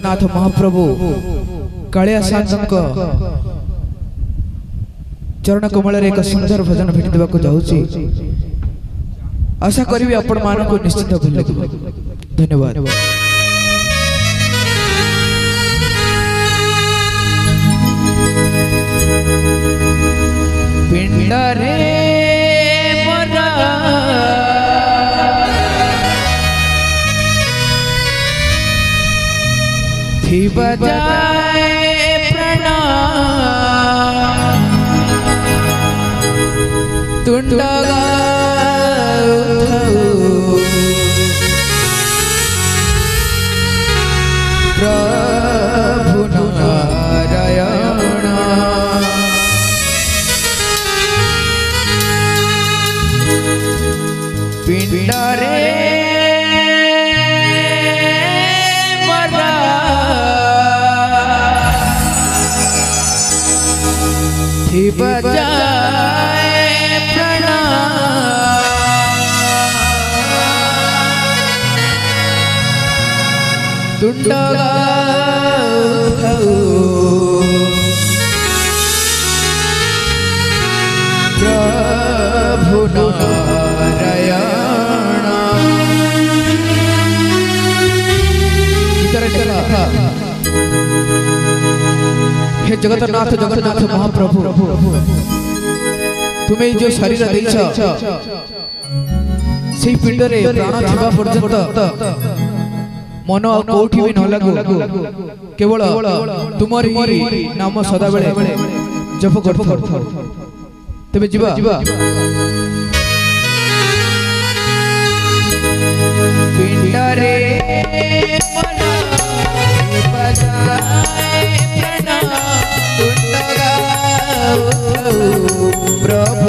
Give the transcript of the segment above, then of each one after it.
ଜଗନ୍ନାଥ ମହାପ୍ରଭୁ କାଳିଆ ସାଧୁଙ୍କ ଚରଣ କମଳରେ ଏକ ସୁନ୍ଦର ଭଜନ ଭେଟି ଦେବାକୁ ଯାଉଛି ଆଶା କରିବି ଆପଣମାନଙ୍କୁ ନିଶ୍ଚିତ ଭଲ ଲାଗିବ ଧନ୍ୟବାଦ ପିଣ୍ଡରେ ଥିବ ଯାଏ ପ୍ରାଣ ତୁଣ୍ଡ ଥିବ ଯାଏ ପ୍ରାଣ ତୁଣ୍ଡ ପ୍ରଭୁ जगतनाथ जगतनाथ महाप्रभु तुमे जो शरीर देछ সেই পিণ্ডরে প্রাণ থিবা পর্যন্ত মন আর কোঠি বি ন লাগু কেবল তোমার হি নাম সদাবেলে জপ করতে থাও তবে যিবা পিণ্ডরে মন পদা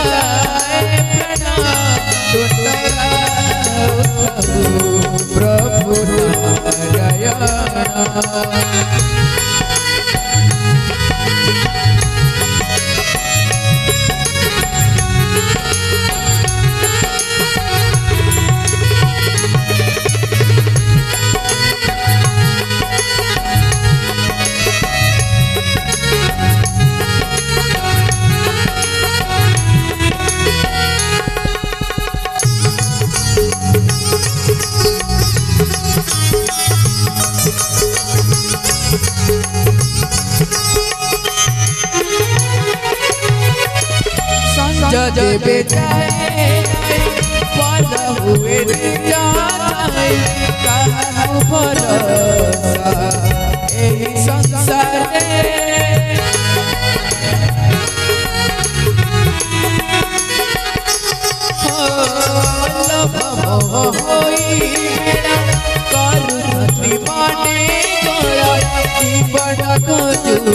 ବଜାଏ ପ୍ରାଣ जज बेचाए पल हुए रे जाए काहू भरोसा एही संसार होई करुण माने बड़ा कजू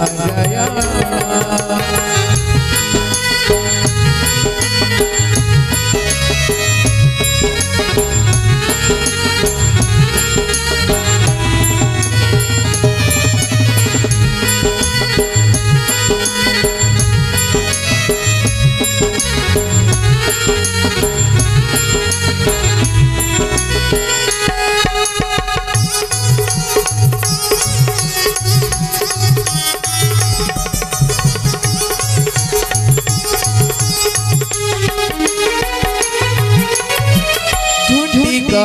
Jai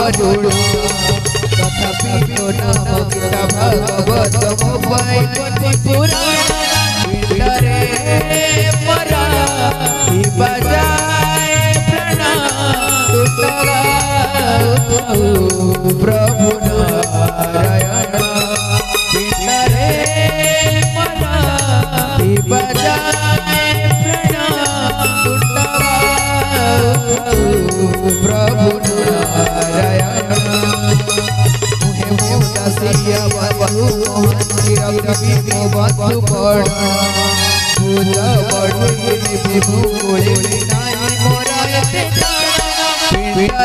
भगवत सिया बाबू रवि को बात पड़ा पूजा बड़ी विभु नाई मोरा ते पिंडा